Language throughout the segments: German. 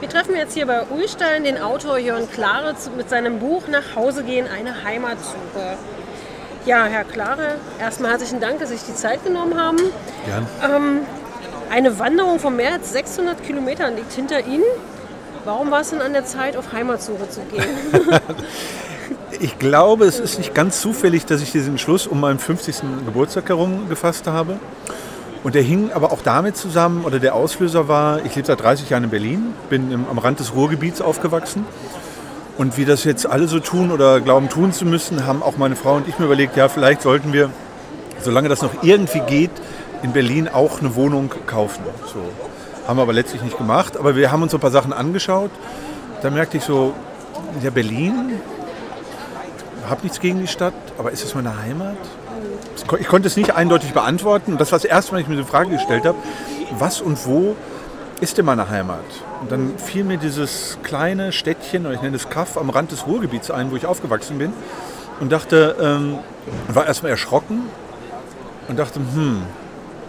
Wir treffen jetzt hier bei Ulstein den Autor Jörn Klare mit seinem Buch Nach Hause gehen, eine Heimatsuche. Ja, Herr Klare, erstmal herzlichen Dank, dass Sie sich die Zeit genommen haben. Gern. Ähm, eine Wanderung von mehr als 600 Kilometern liegt hinter Ihnen. Warum war es denn an der Zeit, auf Heimatsuche zu gehen? ich glaube, es ist nicht ganz zufällig, dass ich diesen Entschluss um meinen 50. Geburtstag herum gefasst habe. Und der hing aber auch damit zusammen, oder der Auslöser war, ich lebe seit 30 Jahren in Berlin, bin im, am Rand des Ruhrgebiets aufgewachsen. Und wie das jetzt alle so tun oder glauben tun zu müssen, haben auch meine Frau und ich mir überlegt, ja, vielleicht sollten wir, solange das noch irgendwie geht, in Berlin auch eine Wohnung kaufen. So. Haben wir aber letztlich nicht gemacht. Aber wir haben uns so ein paar Sachen angeschaut. Da merkte ich so, ja, Berlin, habe nichts gegen die Stadt, aber ist es meine Heimat? Ich konnte es nicht eindeutig beantworten. Das war das erste Mal, ich mir die Frage gestellt habe, was und wo ist denn meine Heimat? Und dann fiel mir dieses kleine Städtchen, oder ich nenne es Kaff, am Rand des Ruhrgebiets ein, wo ich aufgewachsen bin. Und dachte, ähm, war erstmal erschrocken und dachte, hm,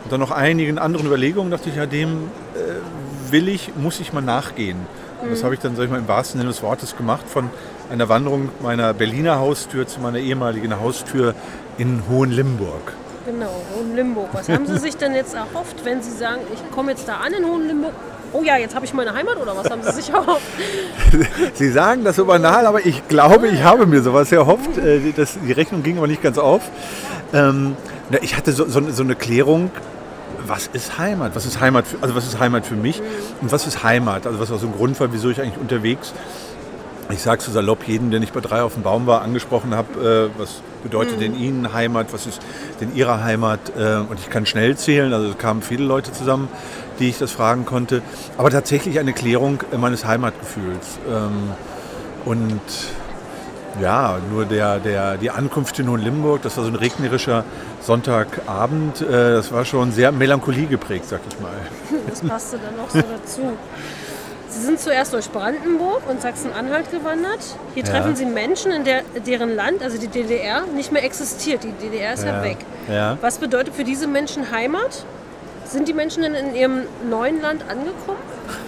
und dann noch einigen anderen Überlegungen dachte ich, ja, dem äh, will ich, muss ich mal nachgehen. Und das habe ich dann, sag ich mal, im wahrsten Sinne des Wortes gemacht, von einer Wanderung meiner Berliner Haustür zu meiner ehemaligen Haustür in Hohenlimburg. Genau, Hohenlimburg. Was haben Sie sich denn jetzt erhofft, wenn Sie sagen, ich komme jetzt da an in Hohenlimburg? Oh ja, jetzt habe ich meine Heimat oder was haben Sie sich erhofft? Sie sagen das so banal, aber ich glaube, ich habe mir sowas erhofft. Äh, das, die Rechnung ging aber nicht ganz auf. Ähm, ich hatte so, so, so eine Klärung, was ist Heimat? Was ist Heimat für, also was ist Heimat für mich? Und was ist Heimat? Also was war so ein Grund war, wieso ich eigentlich unterwegs ich sage so salopp jedem, der nicht bei drei auf dem Baum war, angesprochen habe, äh, was bedeutet mhm. denn Ihnen Heimat, was ist denn Ihre Heimat? Äh, und ich kann schnell zählen, also es kamen viele Leute zusammen, die ich das fragen konnte. Aber tatsächlich eine Klärung meines Heimatgefühls. Ähm, und ja, nur der, der, die Ankunft in Hohenlimburg, das war so ein regnerischer Sonntagabend, äh, das war schon sehr Melancholie geprägt, sag ich mal. Das passte dann noch so dazu. Sie sind zuerst durch Brandenburg und Sachsen-Anhalt gewandert. Hier ja. treffen Sie Menschen, in der, deren Land, also die DDR, nicht mehr existiert. Die DDR ist ja, ja weg. Ja. Was bedeutet für diese Menschen Heimat? Sind die Menschen denn in ihrem neuen Land angekommen?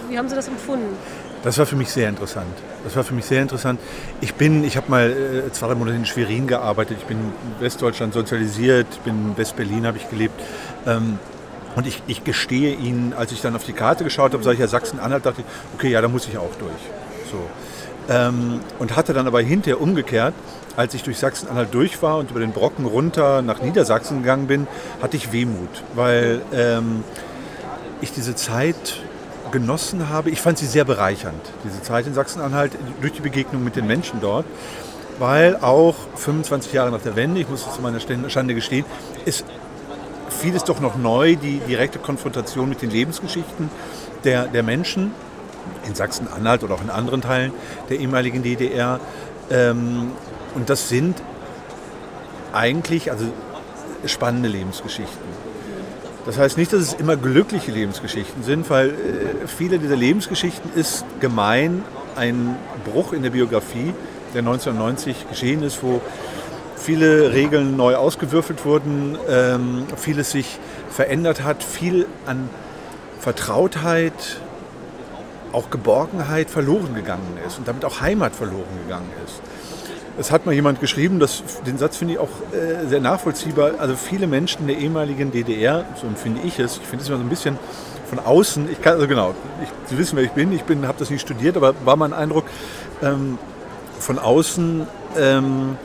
Wie haben Sie das empfunden? Das war für mich sehr interessant. Das war für mich sehr interessant. Ich bin, ich habe mal äh, zwei, drei Monate in Schwerin gearbeitet. Ich bin in Westdeutschland sozialisiert, bin in Westberlin habe ich gelebt. Ähm, und ich, ich gestehe Ihnen, als ich dann auf die Karte geschaut habe, sage ich ja Sachsen-Anhalt, dachte ich, okay, ja, da muss ich auch durch. So. Ähm, und hatte dann aber hinterher umgekehrt, als ich durch Sachsen-Anhalt durch war und über den Brocken runter nach Niedersachsen gegangen bin, hatte ich Wehmut, weil ähm, ich diese Zeit genossen habe. Ich fand sie sehr bereichernd, diese Zeit in Sachsen-Anhalt, durch die Begegnung mit den Menschen dort, weil auch 25 Jahre nach der Wende, ich muss es zu meiner Schande gestehen, ist vieles doch noch neu, die direkte Konfrontation mit den Lebensgeschichten der, der Menschen in Sachsen-Anhalt oder auch in anderen Teilen der ehemaligen DDR. Ähm, und das sind eigentlich also spannende Lebensgeschichten. Das heißt nicht, dass es immer glückliche Lebensgeschichten sind, weil äh, viele dieser Lebensgeschichten ist gemein ein Bruch in der Biografie, der 1990 geschehen ist, wo viele Regeln neu ausgewürfelt wurden, ähm, vieles sich verändert hat, viel an Vertrautheit, auch Geborgenheit verloren gegangen ist und damit auch Heimat verloren gegangen ist. Es hat mal jemand geschrieben, das, den Satz finde ich auch äh, sehr nachvollziehbar. Also viele Menschen der ehemaligen DDR, so empfinde ich es, ich finde es immer so ein bisschen von außen, ich kann, also genau, ich, Sie wissen, wer ich bin, ich bin, habe das nicht studiert, aber war mein Eindruck, ähm, von außen ähm,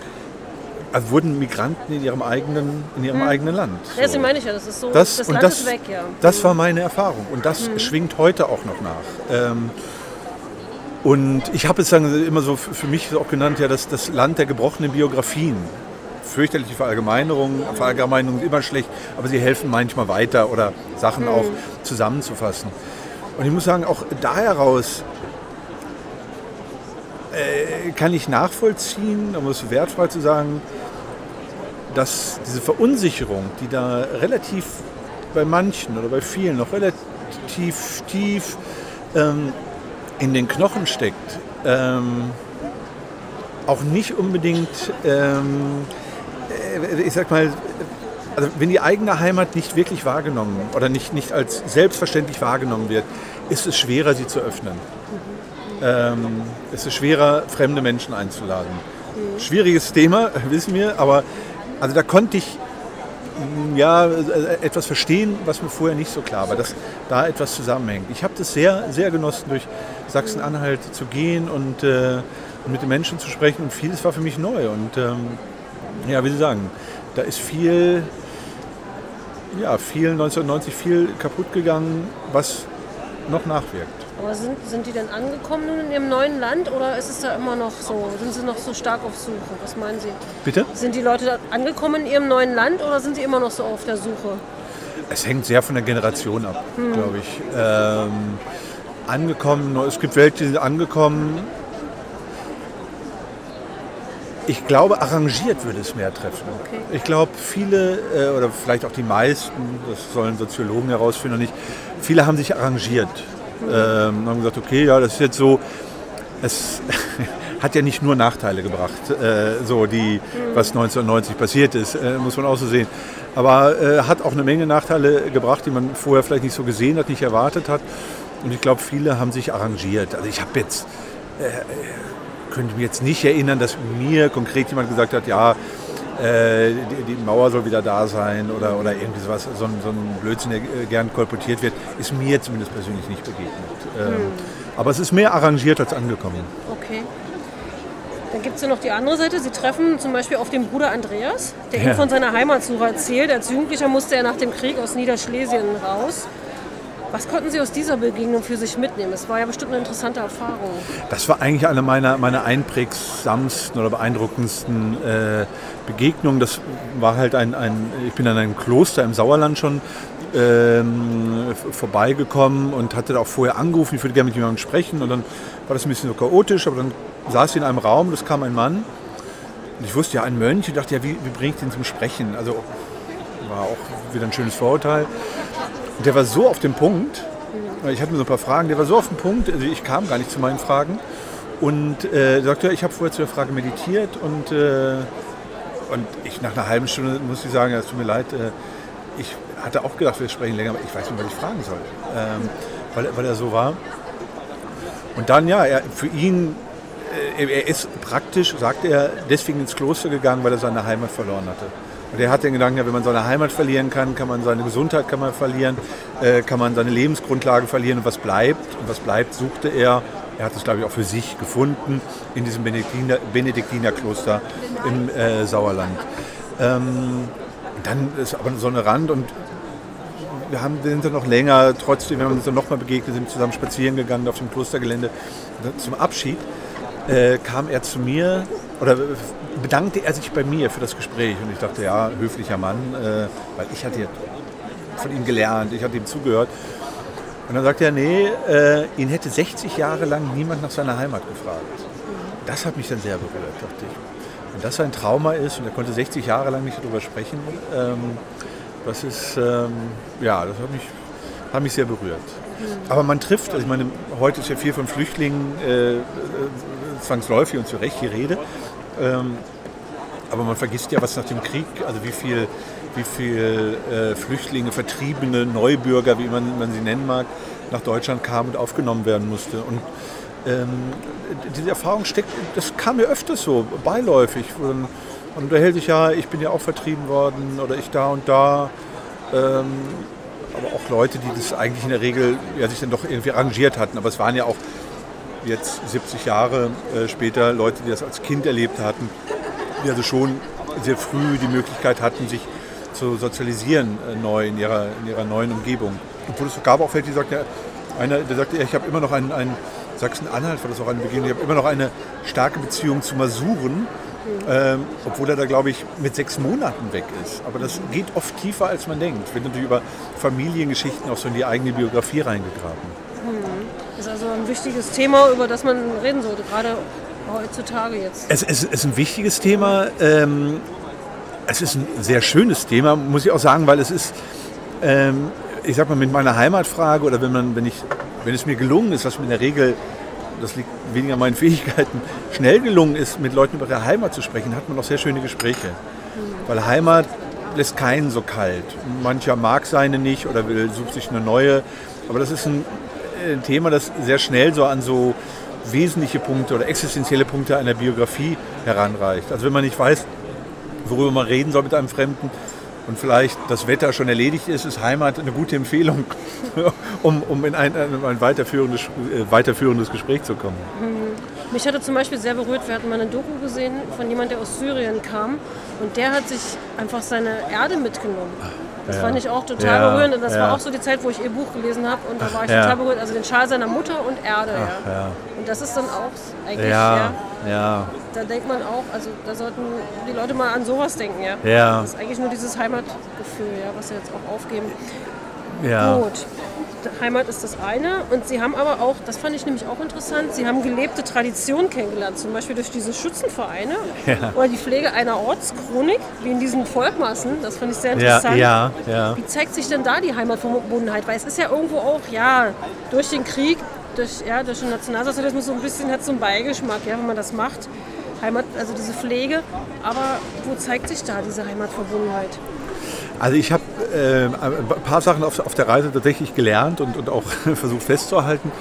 also wurden Migranten in ihrem eigenen, in ihrem hm. eigenen Land. So. Ja, sie meine ich ja, das ist so, das, das Land das, ist weg, ja. Das war meine Erfahrung und das hm. schwingt heute auch noch nach. Ähm, und ich habe es dann immer so für mich auch genannt, ja, das, das Land der gebrochenen Biografien. Fürchterliche Verallgemeinerungen, Verallgemeinerungen sind immer schlecht, aber sie helfen manchmal weiter oder Sachen hm. auch zusammenzufassen. Und ich muss sagen, auch da heraus äh, kann ich nachvollziehen, um es wertfrei zu sagen, dass diese Verunsicherung, die da relativ bei manchen oder bei vielen noch relativ tief ähm, in den Knochen steckt, ähm, auch nicht unbedingt, ähm, äh, ich sag mal, also wenn die eigene Heimat nicht wirklich wahrgenommen oder nicht, nicht als selbstverständlich wahrgenommen wird, ist es schwerer, sie zu öffnen. Ähm, es ist schwerer, fremde Menschen einzuladen. Schwieriges Thema, wissen wir, aber also da konnte ich mm, ja, etwas verstehen, was mir vorher nicht so klar war, dass da etwas zusammenhängt. Ich habe das sehr, sehr genossen, durch Sachsen-Anhalt zu gehen und, äh, mit den Menschen zu sprechen und vieles war für mich neu. Und ähm, ja, wie Sie sagen, da ist viel, ja, viel 1990 viel kaputt gegangen, was noch nachwirkt. Aber sind, sind die denn angekommen nun in ihrem neuen Land oder ist es da immer noch so? Sind sie noch so stark auf Suche? Was meinen Sie? Bitte? Sind die Leute angekommen in ihrem neuen Land oder sind sie immer noch so auf der Suche? Es hängt sehr von der Generation ab, hm. glaube ich. Ähm, angekommen, es gibt welche, die sind angekommen. Ich glaube, arrangiert würde es mehr treffen. Okay. Ich glaube, viele, äh, oder vielleicht auch die meisten, das sollen Soziologen herausfinden oder nicht, viele haben sich arrangiert. Ähm, haben gesagt, okay, ja, das ist jetzt so, es hat ja nicht nur Nachteile gebracht, äh, so die, was 1990 passiert ist, äh, muss man auch so sehen. Aber äh, hat auch eine Menge Nachteile gebracht, die man vorher vielleicht nicht so gesehen hat, nicht erwartet hat. Und ich glaube, viele haben sich arrangiert. Also ich habe jetzt, äh, könnte mich jetzt nicht erinnern, dass mir konkret jemand gesagt hat, ja, äh, die, die, Mauer soll wieder da sein oder, oder irgendwie sowas, so ein, so ein Blödsinn, der äh, gern kolportiert wird, ist mir zumindest persönlich nicht begegnet. Ähm, hm. Aber es ist mehr arrangiert als angekommen. Okay. Dann gibt es ja noch die andere Seite. Sie treffen zum Beispiel auf den Bruder Andreas, der ja. ihm von seiner Heimatsuche erzählt. Als Jugendlicher musste er nach dem Krieg aus Niederschlesien raus was konnten Sie aus dieser Begegnung für sich mitnehmen? Es war ja bestimmt eine interessante Erfahrung. Das war eigentlich eine meiner, meiner einprägsamsten oder beeindruckendsten äh, Begegnungen. Das war halt ein, ein, ich bin an einem Kloster im Sauerland schon ähm, vorbeigekommen und hatte da auch vorher angerufen, ich würde gerne mit jemandem sprechen. Und dann war das ein bisschen so chaotisch, aber dann saß ich in einem Raum, es kam ein Mann. Und ich wusste ja, ein Mönch, und dachte, ja, wie, wie bringe ich den zum Sprechen? Also war auch wieder ein schönes Vorurteil. Und der war so auf dem Punkt, ich hatte mir so ein paar Fragen, der war so auf dem Punkt, also ich kam gar nicht zu meinen Fragen. Und äh, sagte, ich habe vorher zu der Frage meditiert und, äh, und ich nach einer halben Stunde muss ich sagen, es tut mir leid, äh, ich hatte auch gedacht, wir sprechen länger, aber ich weiß nicht, was ich fragen soll, ähm, weil, weil er so war. Und dann, ja, er, für ihn, äh, er ist praktisch, sagt er, deswegen ins Kloster gegangen, weil er seine Heimat verloren hatte. Und er hat den Gedanken, ja, wenn man seine Heimat verlieren kann, kann man seine Gesundheit kann man verlieren, äh, kann man seine Lebensgrundlage verlieren und was bleibt? Und was bleibt, suchte er. Er hat es, glaube ich, auch für sich gefunden in diesem Benediktiner, Benediktinerkloster im äh, Sauerland. Ähm, dann ist aber so eine Rand und wir haben, sind dann noch länger, trotzdem, wir haben uns dann nochmal begegnet, sind zusammen spazieren gegangen auf dem Klostergelände. Zum Abschied äh, kam er zu mir oder bedankte er sich bei mir für das Gespräch. Und ich dachte, ja, höflicher Mann, äh, weil ich hatte von ihm gelernt, ich hatte ihm zugehört. Und dann sagte er, nee, äh, ihn hätte 60 Jahre lang niemand nach seiner Heimat gefragt. Das hat mich dann sehr berührt, dachte ich. Wenn das ein Trauma ist und er konnte 60 Jahre lang nicht darüber sprechen, ähm, das ist, ähm, ja, das hat mich, hat mich sehr berührt. Aber man trifft, also ich meine, heute ist ja viel von Flüchtlingen äh, äh zwangsläufig und zu Recht die Rede. Ähm, aber man vergisst ja, was nach dem Krieg, also wie viel, wie viel äh, Flüchtlinge, Vertriebene, Neubürger, wie man, man sie nennen mag, nach Deutschland kamen und aufgenommen werden musste. Und ähm, diese Erfahrung steckt, das kam mir öfters so, beiläufig. Und, und unterhält sich ja, ich bin ja auch vertrieben worden oder ich da und da. Ähm, aber auch Leute, die das eigentlich in der Regel ja, sich dann doch irgendwie arrangiert hatten. Aber es waren ja auch jetzt 70 Jahre äh, später Leute, die das als Kind erlebt hatten, die also schon sehr früh die Möglichkeit hatten, sich zu sozialisieren äh, neu in ihrer, in ihrer neuen Umgebung. Obwohl es gab auch welche, die sagten, einer, der sagte, ich habe immer noch einen, einen Sachsen-Anhalt war das auch eine Begegnung, ich habe immer noch eine starke Beziehung zu Masuren, ähm, obwohl er da, glaube ich, mit sechs Monaten weg ist. Aber das geht oft tiefer, als man denkt. Wird natürlich über Familiengeschichten auch so in die eigene Biografie reingegraben. Wichtiges Thema, über das man reden sollte, gerade heutzutage jetzt. Es ist, ist ein wichtiges Thema. Ähm, es ist ein sehr schönes Thema, muss ich auch sagen, weil es ist, ähm, ich sag mal, mit meiner Heimatfrage oder wenn, man, wenn, ich, wenn es mir gelungen ist, was mir in der Regel, das liegt weniger an meinen Fähigkeiten, schnell gelungen ist, mit Leuten über ihre Heimat zu sprechen, hat man auch sehr schöne Gespräche. Mhm. Weil Heimat lässt keinen so kalt. Mancher mag seine nicht oder will, sucht sich eine neue. Aber das ist ein, ein Thema, das sehr schnell so an so wesentliche Punkte oder existenzielle Punkte einer Biografie heranreicht. Also wenn man nicht weiß, worüber man reden soll mit einem Fremden und vielleicht das Wetter schon erledigt ist, ist Heimat eine gute Empfehlung, um, um in ein, ein weiterführendes, äh, weiterführendes Gespräch zu kommen. Mhm. Mich hatte zum Beispiel sehr berührt, wir hatten mal eine Doku gesehen von jemand, der aus Syrien kam und der hat sich einfach seine Erde mitgenommen. Das ja. fand ich auch total ja, berührend und das ja. war auch so die Zeit, wo ich ihr Buch gelesen habe und da war ich total berührt. Also den Schal seiner Mutter und Erde. Ach, und das ist dann auch eigentlich, ja, ja. Da denkt man auch, also da sollten die Leute mal an sowas denken, ja. ja. Das ist eigentlich nur dieses Heimatgefühl, ja, was sie jetzt auch aufgeben. Ja. Gut. Heimat ist das eine. Und sie haben aber auch, das fand ich nämlich auch interessant, sie haben gelebte Traditionen kennengelernt. Zum Beispiel durch diese Schützenvereine ja. oder die Pflege einer Ortschronik, wie in diesen Volkmassen. Das fand ich sehr interessant. Ja, ja, ja. Wie zeigt sich denn da die Heimatverbundenheit? Weil es ist ja irgendwo auch, ja, durch den Krieg, durch, ja, durch den Nationalsozialismus so ein bisschen hat so einen Beigeschmack, ja, wenn man das macht. Heimat, also diese Pflege. Aber wo zeigt sich da diese Heimatverbundenheit? Also ich habe äh, ein paar Sachen auf, auf, der Reise tatsächlich gelernt und, und auch versucht festzuhalten.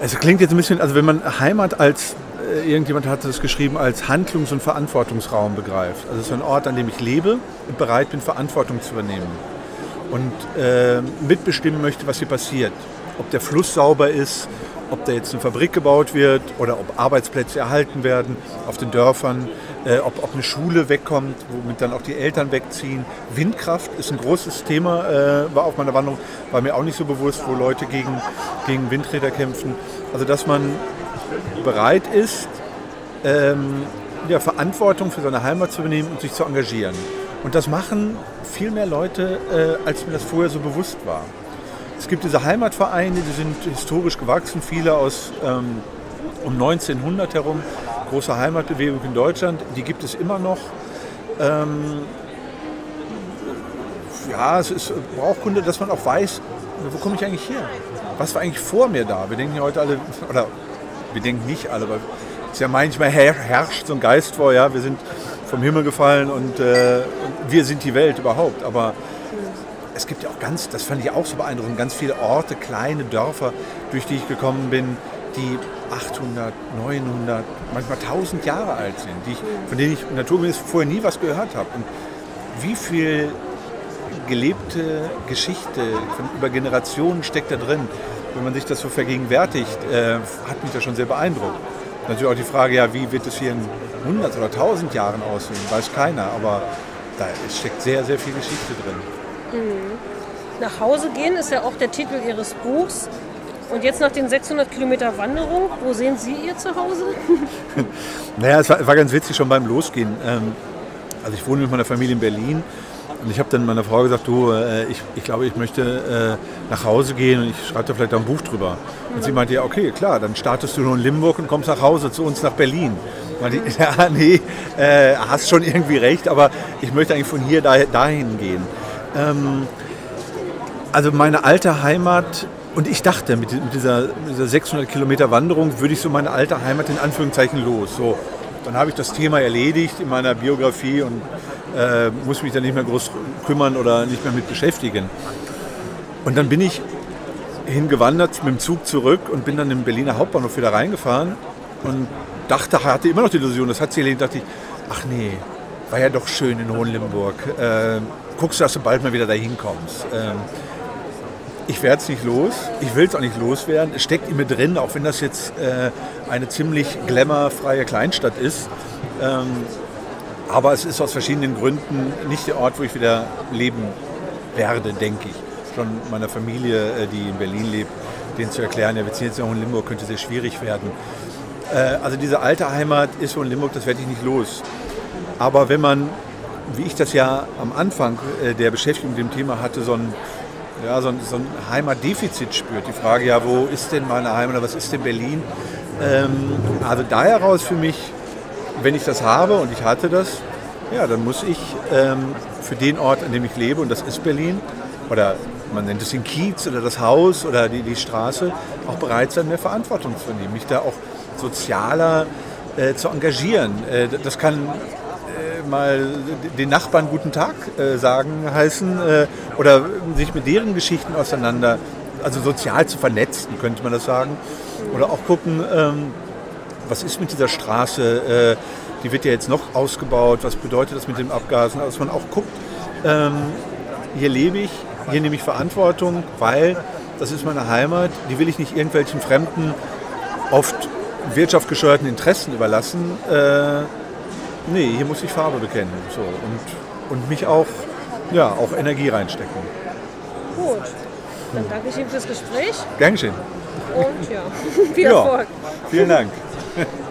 Es klingt jetzt ein bisschen, also wenn man Heimat als, äh, irgendjemand hat das geschrieben, als Handlungs- und Verantwortungsraum begreift. Also es ist ein Ort, an dem ich lebe und bereit bin, Verantwortung zu übernehmen. Und äh, mitbestimmen möchte, was hier passiert. Ob der Fluss sauber ist, ob da jetzt eine Fabrik gebaut wird oder ob Arbeitsplätze erhalten werden auf den Dörfern, äh, ob, ob, eine Schule wegkommt, womit dann auch die Eltern wegziehen. Windkraft ist ein großes Thema, äh, war auf meiner Wanderung, war mir auch nicht so bewusst, wo Leute gegen, gegen Windräder kämpfen. Also dass man bereit ist, ähm, ja, Verantwortung für seine Heimat zu übernehmen und sich zu engagieren. Und das machen viel mehr Leute, äh, als mir das vorher so bewusst war. Es gibt diese Heimatvereine, die sind historisch gewachsen, viele aus ähm, um 1900 herum, große Heimatbewegung in Deutschland, die gibt es immer noch. Ähm, ja, es ist Brauchkunde, dass man auch weiß, wo komme ich eigentlich her? Was war eigentlich vor mir da? Wir denken ja heute alle, oder wir denken nicht alle, aber es ja manchmal herrscht so ein Geist vor, ja, wir sind vom Himmel gefallen und äh, wir sind die Welt überhaupt. Aber es gibt ja auch ganz, das fand ich auch so beeindruckend, ganz viele Orte, kleine Dörfer, durch die ich gekommen bin, die 800, 900, manchmal 1000 Jahre alt sind, die ich, von denen ich naturgemäß vorher nie was gehört habe. Und wie viel gelebte Geschichte von, über Generationen steckt da drin. Wenn man sich das so vergegenwärtigt, äh, hat mich das schon sehr beeindruckt. Natürlich auch die Frage, ja, wie wird es hier in 100 oder 1000 Jahren aussehen, weiß keiner, aber da steckt sehr, sehr viel Geschichte drin. Mhm. Nach Hause gehen ist ja auch der Titel Ihres Buchs. Und jetzt nach den 600 Kilometer Wanderung, wo sehen Sie Ihr Zuhause? naja, es war, war, ganz witzig schon beim Losgehen. Ähm, also ich wohne mit meiner Familie in Berlin und ich habe dann meiner Frau gesagt, du, äh, ich, ich glaube, ich möchte äh, nach Hause gehen und ich schreibe da vielleicht ein Buch drüber. Und mhm. sie meinte, ja, okay, klar, dann startest du nur in Limburg und kommst nach Hause zu uns nach Berlin. Meinte, ja, nee, äh, hast schon irgendwie recht, aber ich möchte eigentlich von hier dahin gehen. Ähm, also meine alte Heimat und ich dachte, mit dieser, mit dieser 600 Kilometer Wanderung würde ich so meine alte Heimat in Anführungszeichen los. So, dann habe ich das Thema erledigt in meiner Biografie und äh, muss mich dann nicht mehr groß kümmern oder nicht mehr mit beschäftigen. Und dann bin ich hingewandert mit dem Zug zurück und bin dann im Berliner Hauptbahnhof wieder reingefahren und dachte, hatte immer noch die Illusion, das hat sie erledigt, dachte ich, ach nee, war ja doch schön in Hohenlimburg. Äh, guckst du, dass du bald mal wieder dahin kommst. Ähm, ich werde es nicht los, ich will es auch nicht loswerden. Es steckt in mir drin, auch wenn das jetzt äh, eine ziemlich glamourfreie Kleinstadt ist. Ähm, aber es ist aus verschiedenen Gründen nicht der Ort, wo ich wieder leben werde, denke ich. Schon meiner Familie, äh, die in Berlin lebt, denen zu erklären, ja, wir ziehen jetzt noch in Limburg, könnte sehr schwierig werden. Äh, also diese alte Heimat ist so in Limburg, das werde ich nicht los. Aber wenn man, wie ich das ja am Anfang äh, der Beschäftigung mit dem Thema hatte, so ein ja, so, ein, so ein Heimatdefizit spürt. Die Frage, ja, wo ist denn meine Heimat oder was ist denn Berlin? Ähm, also daher raus für mich, wenn ich das habe und ich hatte das, ja, dann muss ich ähm, für den Ort, an dem ich lebe, und das ist Berlin, oder man nennt es den Kiez oder das Haus oder die, die Straße, auch bereit sein, mehr Verantwortung zu nehmen, mich da auch sozialer äh, zu engagieren. Äh, das kann mal den Nachbarn guten Tag äh, sagen heißen äh, oder sich mit deren Geschichten auseinander, also sozial zu vernetzen, könnte man das sagen. Oder auch gucken, ähm, was ist mit dieser Straße, äh, die wird ja jetzt noch ausgebaut, was bedeutet das mit dem Abgasen, also dass man auch guckt, ähm, hier lebe ich, hier nehme ich Verantwortung, weil das ist meine Heimat, die will ich nicht irgendwelchen fremden, oft wirtschaftsgesteuerten Interessen überlassen. Äh, nee, hier muss ich Farbe bekennen so, und, und mich auch, ja, auch Energie reinstecken. Gut, dann danke ich Ihnen fürs Gespräch Gern geschehen. und ja, viel Ja, Erfolg. vielen Dank.